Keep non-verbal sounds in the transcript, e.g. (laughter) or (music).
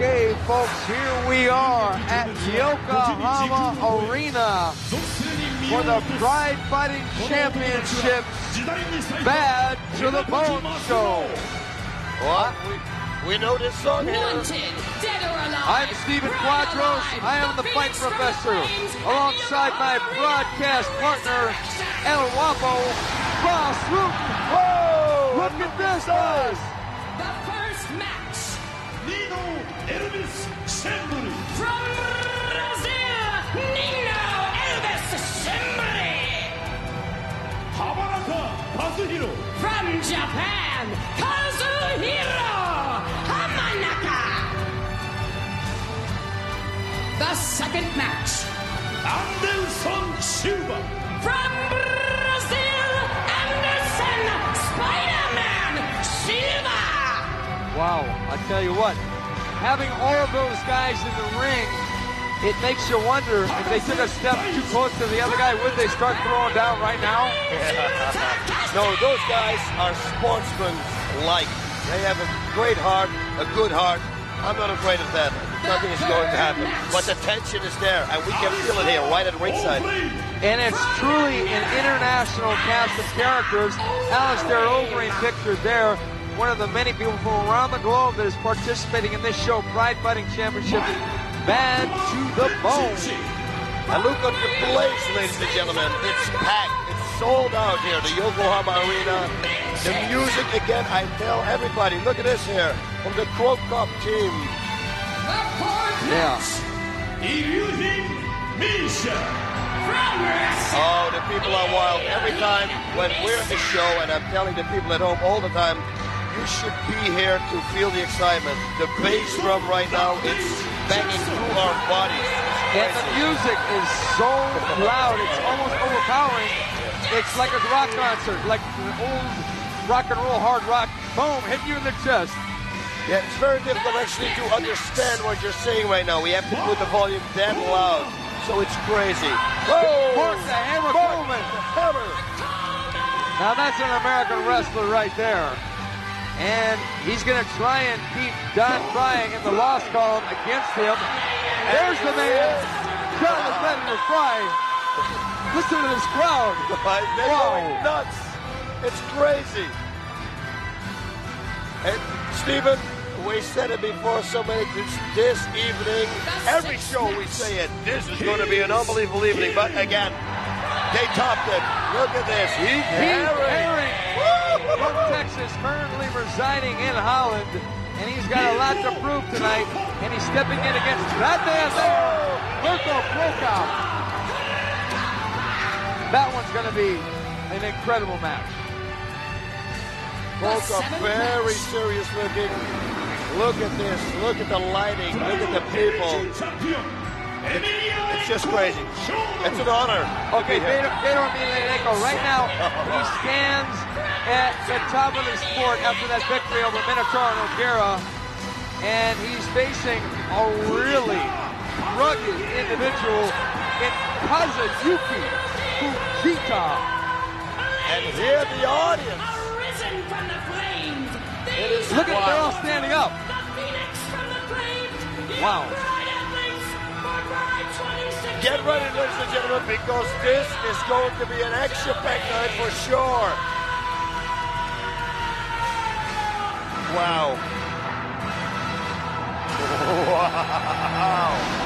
folks, here we are at Yokohama Arena for the Pride Fighting Championship Bad to the Bone Show. What? We, we know this song here. Wanted, dead or alive. I'm Stephen Quadros. I am the Fight Professor, alongside my broadcast partner, El Guapo, Bas Rutten. Whoa! Look at this, guys! The first match Nino Elvis Schembri. from Brazil, Nino Elvis Schembri. Hamanaka Kazuhiro. From Japan, Kazuhiro Hamanaka. The second match Anderson Silva. from Brazil, tell you what, having all of those guys in the ring, it makes you wonder if they took a step too close to the other guy, would they start throwing down right now? (laughs) No, those guys are sportsmen like. They have a great heart, a good heart. I'm not afraid of that. Nothing is going to happen. But the tension is there, and we can feel it here, right at ringside. And it's truly an international cast of characters. Alistair Overeem pictured there, one of the many people from around the globe that is participating in this show, Pride Fighting Championship, Bad to the Bone. And look at the place, ladies and gentlemen. It's packed. It's sold out here, the Yokohama Arena. The music, again, I tell everybody, look at this here, from the Cro Cop team. The fourth Yeah. match Misha. Oh, the people are wild. Every time when we're at the show, and I'm telling the people at home all the time, you should be here to feel the excitement. The bass drum right now, it's banging through our bodies. And the music is so loud, it's almost overpowering. It's like a rock concert, like an old rock and roll hard rock. Boom, hit you in the chest. Yeah, it's very difficult actually to understand what you're saying right now. We have to put the volume that loud, so it's crazy. Whoa! Mark the Hammer the hammer. Now that's an American wrestler right there. And he's going to try and keep Don Frye in the loss column against him. There's the man, John Senator Frye. Listen to this crowd. They're Wow. going nuts. It's crazy. And Stephen, we said it before so many times this evening. Every show we say it. This is going to be an unbelievable evening. But again, they topped it. Look at this. Heath Heath Herring. Herring from Texas, currently residing in Holland. And he's got a lot to prove tonight. And he's stepping in against that man there, Mirko Cro Cop. That one's going to be an incredible match. Both are very match. serious looking. Look at this. Look at the lighting. Look at the people. Champion. It's just crazy. It's an honor. to Okay, be here. Fedor, Fedor Emelianenko right now, he stands at the top of the sport after that victory over Minotauro Nogueira, and he's facing a really rugged individual in Kazuyuki Fujita. And here the audience. Arisen from the flames. It is Look at they're all standing up. The phoenix from the flames. Wow. Young athletes for 26. Get ready, ladies and gentlemen, because this is going to be an action-packed night for sure. Wow. (laughs) Wow.